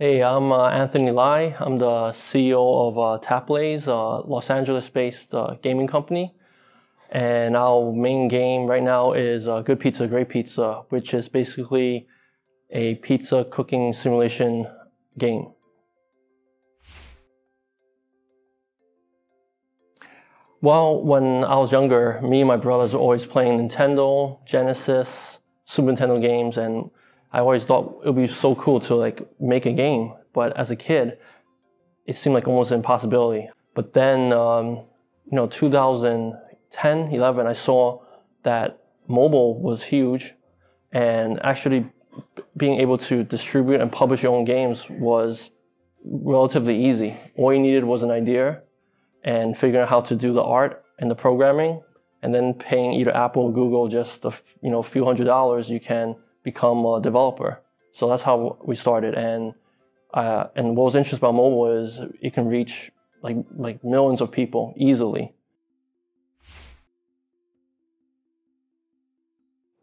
Hey, I'm uh, Anthony Lai. I'm the CEO of uh, Tapblaze, a Los Angeles-based uh, gaming company. And our main game right now is uh, Good Pizza, Great Pizza, which is basically a pizza cooking simulation game. Well, when I was younger, me and my brothers were always playing Nintendo, Genesis, Super Nintendo games, and I always thought it would be so cool to like make a game, but as a kid, it seemed like almost an impossibility. But then, um, you know, 2010, 11, I saw that mobile was huge, and actually being able to distribute and publish your own games was relatively easy. All you needed was an idea and figuring out how to do the art and the programming, and then paying either Apple or Google just a you know few hundred dollars, you can become a developer. So that's how we started. And uh, and what was interesting about mobile is it can reach like like millions of people easily.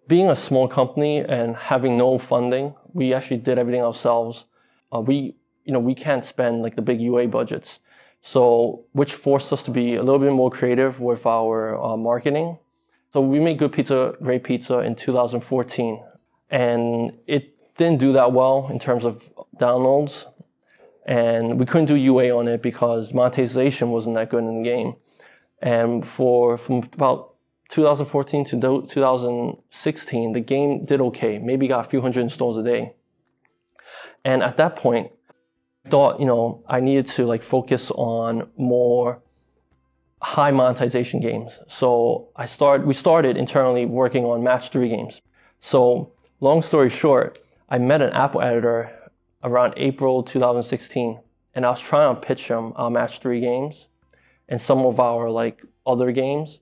Being a small company and having no funding, we actually did everything ourselves. Uh, we you know we can't spend like the big UA budgets, so which forced us to be a little bit more creative with our uh, marketing. So we made Good Pizza, Great Pizza in 2014 and it didn't do that well in terms of downloads. And we couldn't do UA on it because monetization wasn't that good in the game. And for from about 2014 to 2016, the game did okay. Maybe got a few hundred installs a day. And at that point, I thought you know I needed to like focus on more high monetization games. So I started. We started internally working on match three games. So Long story short, I met an Apple editor around April 2016, and I was trying to pitch him our match three games and some of our like other games,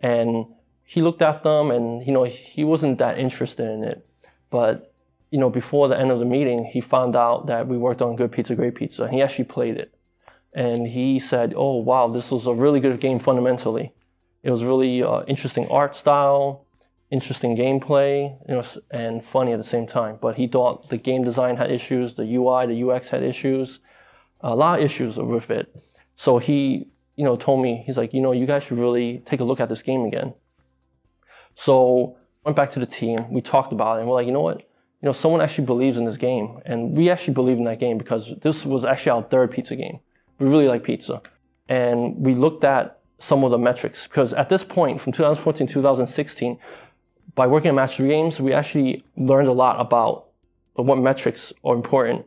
and he looked at them and you know he wasn't that interested in it, but you know before the end of the meeting, he found out that we worked on Good Pizza, Great Pizza, and he actually played it, and he said, "Oh wow, this was a really good game fundamentally. It was really uh, interesting art style." Interesting gameplay you know, and funny at the same time. But he thought the game design had issues, the UI, the UX had issues, a lot of issues with it. So he, you know, told me he's like, you know, you guys should really take a look at this game again. So went back to the team, we talked about it, and we're like, you know what? You know, someone actually believes in this game, and we actually believe in that game because this was actually our third pizza game. We really like pizza, and we looked at some of the metrics because at this point, from 2014 to 2016, by working on 3 games, we actually learned a lot about what metrics are important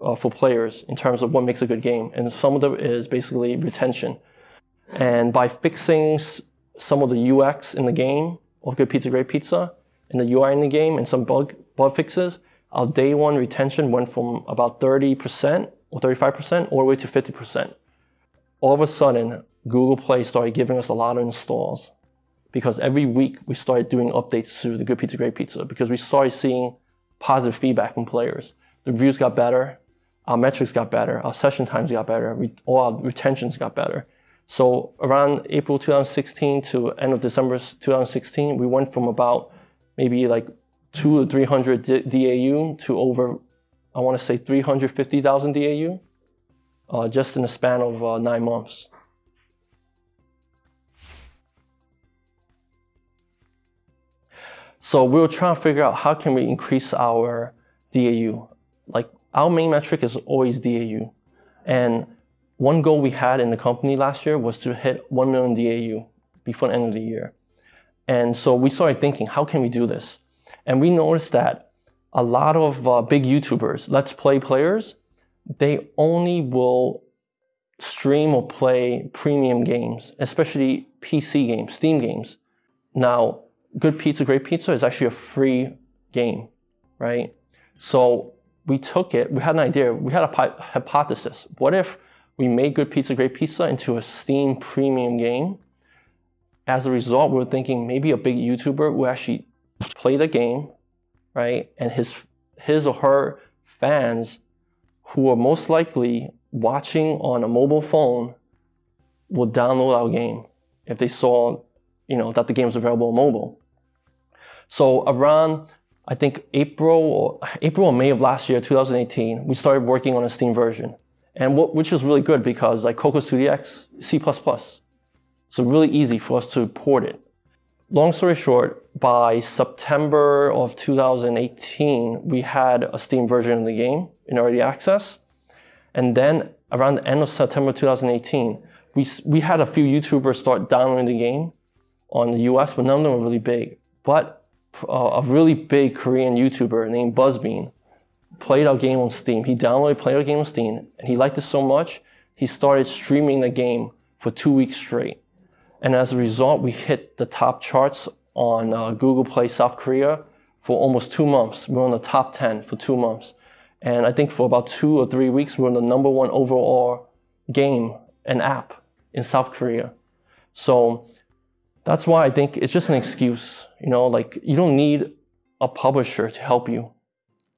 uh, for players in terms of what makes a good game. And some of them is basically retention. And by fixing some of the UX in the game of Good Pizza, Great Pizza, and the UI in the game and some bug, bug fixes, our day one retention went from about 30% or 35% all the way to 50%. All of a sudden, Google Play started giving us a lot of installs because every week we started doing updates to the Good Pizza Great Pizza because we started seeing positive feedback from players. The reviews got better, our metrics got better, our session times got better, all our retentions got better. So around April 2016 to end of December 2016, we went from about maybe like two to 300 DAU to over, I want to say 350,000 DAU, uh, just in a span of uh, nine months. So we were trying to figure out how can we increase our DAU. Like our main metric is always DAU. And one goal we had in the company last year was to hit 1 million DAU before the end of the year. And so we started thinking, how can we do this? And we noticed that a lot of uh, big YouTubers, let's play players, they only will stream or play premium games, especially PC games, Steam games. Now, Good Pizza, Great Pizza is actually a free game, right? So we took it, we had an idea, we had a hypothesis. What if we made Good Pizza, Great Pizza into a Steam premium game? As a result, we were thinking maybe a big YouTuber will actually play the game, right? And his, his or her fans who are most likely watching on a mobile phone will download our game if they saw, you know, that the game was available on mobile. So around I think April or April or May of last year, 2018, we started working on a Steam version, and which was really good because like Cocos2d-x, C++, so really easy for us to port it. Long story short, by September of 2018, we had a Steam version of the game in early access, and then around the end of September 2018, we we had a few YouTubers start downloading the game on the US, but none of them were really big. But a really big Korean YouTuber named Buzzbean played our game on Steam. He downloaded, played our game on Steam, and he liked it so much, he started streaming the game for two weeks straight. And as a result, we hit the top charts on uh, Google Play South Korea for almost two months. We are on the top 10 for two months. And I think for about two or three weeks, we're were the number one overall game and app in South Korea. So that's why I think it's just an excuse. You know, like you don't need a publisher to help you,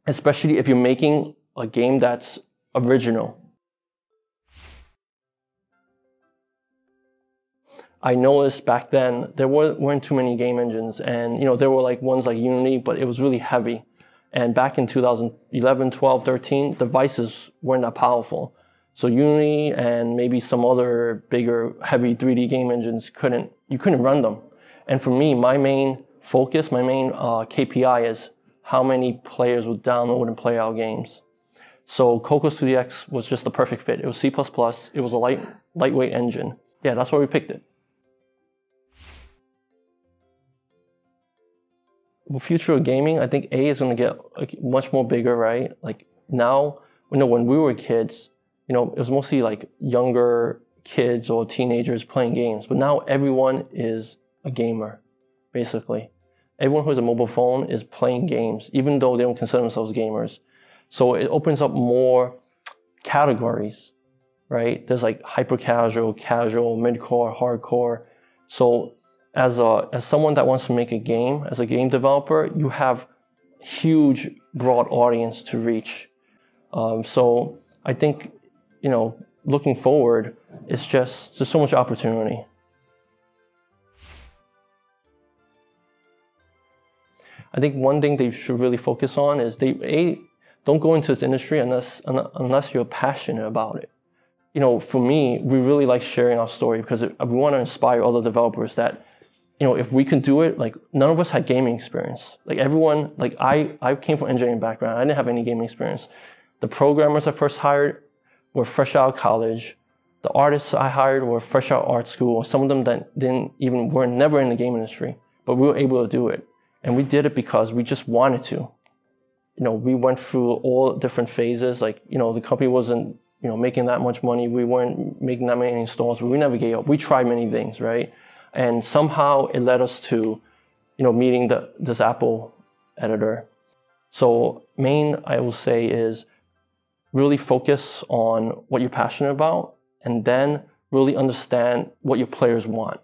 especially if you're making a game that's original. I noticed back then there weren't too many game engines, and you know there were like ones like Unity, but it was really heavy. And back in 2011, 12, 13, devices weren't that powerful. So Unity and maybe some other bigger heavy 3D game engines couldn't, you couldn't run them. And for me, my main focus, my main uh, KPI is how many players would download and play our games. So Cocos2d-x was just the perfect fit. It was C++, it was a light, lightweight engine. Yeah, that's why we picked it. Well, future of gaming, I think A is going to get like, much more bigger, right? Like now, you know, when we were kids, you know, it was mostly like younger kids or teenagers playing games, but now everyone is a gamer, basically. Everyone who has a mobile phone is playing games, even though they don't consider themselves gamers. So it opens up more categories, right? There's like hyper casual, casual, mid-core, hardcore. So as a as someone that wants to make a game, as a game developer, you have huge broad audience to reach. Um, so I think you know, looking forward, it's just there's so much opportunity. I think one thing they should really focus on is they a don't go into this industry unless unless you're passionate about it. You know, for me, we really like sharing our story because we want to inspire other developers that, you know, if we can do it, like none of us had gaming experience. Like everyone, like I, I came from engineering background. I didn't have any gaming experience. The programmers I first hired, were fresh out of college. The artists I hired were fresh out of art school. Some of them that didn't even were never in the game industry, but we were able to do it, and we did it because we just wanted to. You know, we went through all different phases. Like, you know, the company wasn't you know making that much money. We weren't making that many installs, but we never gave up. We tried many things, right? And somehow it led us to, you know, meeting the this Apple editor. So main I will say is really focus on what you're passionate about and then really understand what your players want.